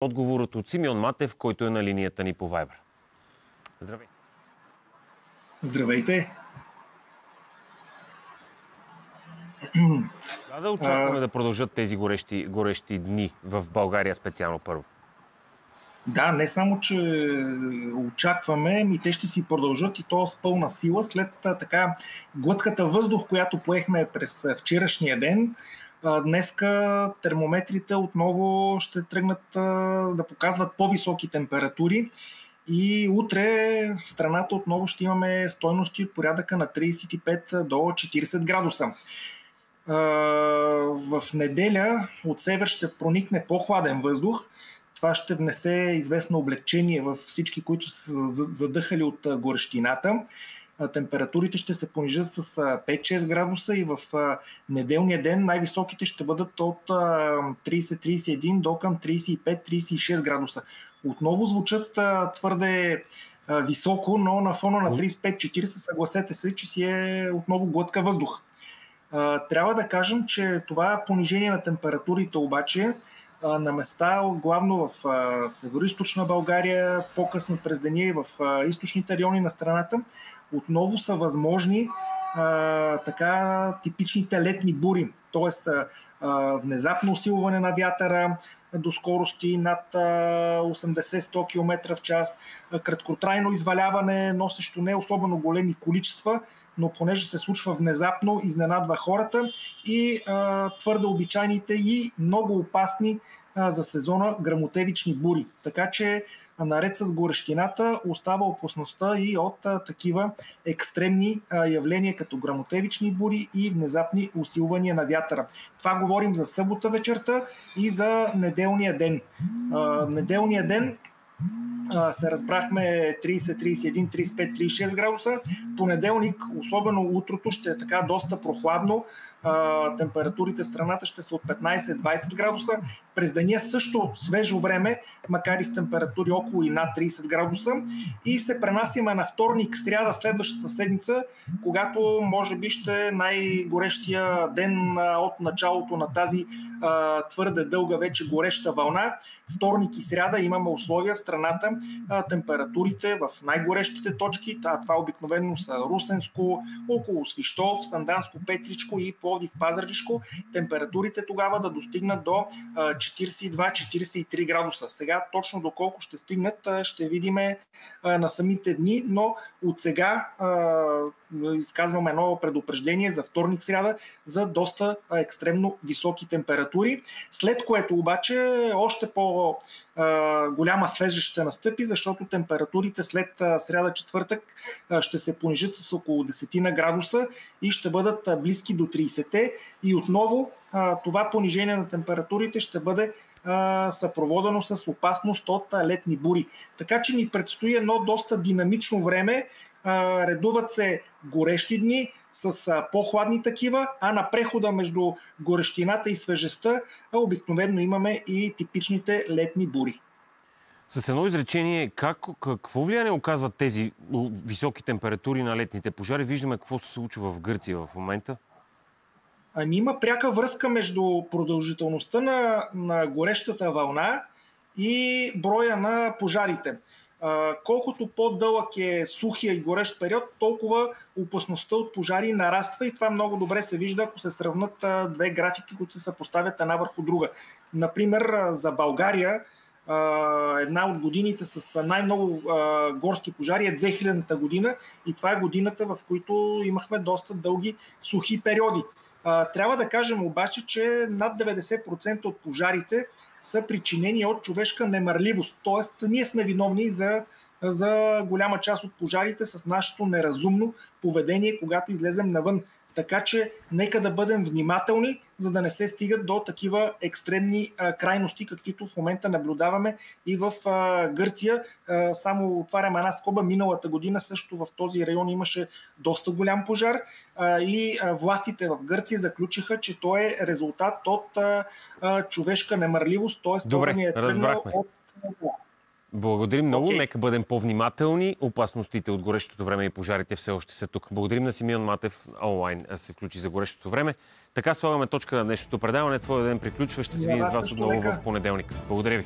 Отговорът от Симеон Матев, който е на линията ни по Viber. Здравей! Здравейте! Да, да очакваме а... да продължат тези горещи, горещи дни в България специално първо. Да, не само, че очакваме, ми те ще си продължат и то с пълна сила след така глътката въздух, която поехме през вчерашния ден. Днеска термометрите отново ще тръгнат да показват по-високи температури и утре в страната отново ще имаме стойности от порядъка на 35 до 40 градуса. В неделя от север ще проникне по-хладен въздух. Това ще внесе известно облегчение в всички, които са задъхали от горещината температурите ще се понижат с 5-6 градуса и в неделния ден най-високите ще бъдат от 30-31 до към 35-36 градуса. Отново звучат твърде високо, но на фона на 35-40 съгласете се, че си е отново глътка въздух. Трябва да кажем, че това понижение на температурите обаче на места, главно в северо България, по-късно през деня и в източните райони на страната, отново са възможни а, така типичните летни бури, т.е. внезапно усилване на вятъра до скорости над 80-100 км в час, краткотрайно изваляване, носещо не особено големи количества, но понеже се случва внезапно, изненадва хората и а, твърде обичайните и много опасни за сезона грамотевични бури. Така че наред с горещината остава опасността и от такива екстремни явления като грамотевични бури и внезапни усилвания на вятъра. Това говорим за събота вечерта и за неделния ден. А, неделния ден се разбрахме 30, 31, 35, 36 градуса. Понеделник, особено утрото, ще е така доста прохладно. температурите в страната ще са от 15-20 градуса. През деня също свежо време, макар и с температури около и над 30 градуса. И се пренасяме на вторник, сряда, следващата седмица, когато може би ще е най-горещия ден от началото на тази твърде дълга вече гореща вълна. Вторник и сряда имаме условия в страната температурите в най-горещите точки. Това, обикновено са Русенско, около Свищов, Санданско, Петричко и Пловдив, Пазарджишко. Температурите тогава да достигнат до 42-43 градуса. Сега точно доколко ще стигнат, ще видим на самите дни, но от сега изказваме едно предупреждение за вторник сряда за доста екстремно високи температури. След което обаче още по голяма свежест ще настъпи, защото температурите след сряда четвъртък ще се понижат с около 10 на градуса и ще бъдат близки до 30 и отново това понижение на температурите ще бъде съпроводено с опасност от летни бури. Така че ни предстои едно доста динамично време, редуват се горещи дни с по-хладни такива, а на прехода между горещината и свежестта обикновено имаме и типичните летни бури. С едно изречение, как, какво влияние оказват тези високи температури на летните пожари? Виждаме какво се случва в Гърция в момента. Ами има пряка връзка между продължителността на, на горещата вълна и броя на пожарите колкото по-дълъг е сухия и горещ период, толкова опасността от пожари нараства и това много добре се вижда, ако се сравнат две графики, които се съпоставят една върху друга. Например, за България една от годините с най-много горски пожари е 2000-та година и това е годината, в която имахме доста дълги сухи периоди. Трябва да кажем обаче, че над 90% от пожарите са причинени от човешка немърливост. Тоест, ние сме виновни за, за голяма част от пожарите с нашето неразумно поведение, когато излезем навън. Така че нека да бъдем внимателни, за да не се стигат до такива екстремни а, крайности, каквито в момента наблюдаваме и в а, Гърция. А, само отварям една скоба. Миналата година също в този район имаше доста голям пожар а, и а, властите в Гърция заключиха, че то е резултат от а, а, човешка немърливост, т.е. Добре, е разбрахме. от благодарим много. Okay. Нека бъдем по-внимателни. Опасностите от горещото време и пожарите все още са тук. Благодарим на Симеон Матев онлайн се включи за горещото време. Така слагаме точка на днешното предаване. Твоя ден приключва. Ще се видим с вас отново в понеделник. Благодаря ви.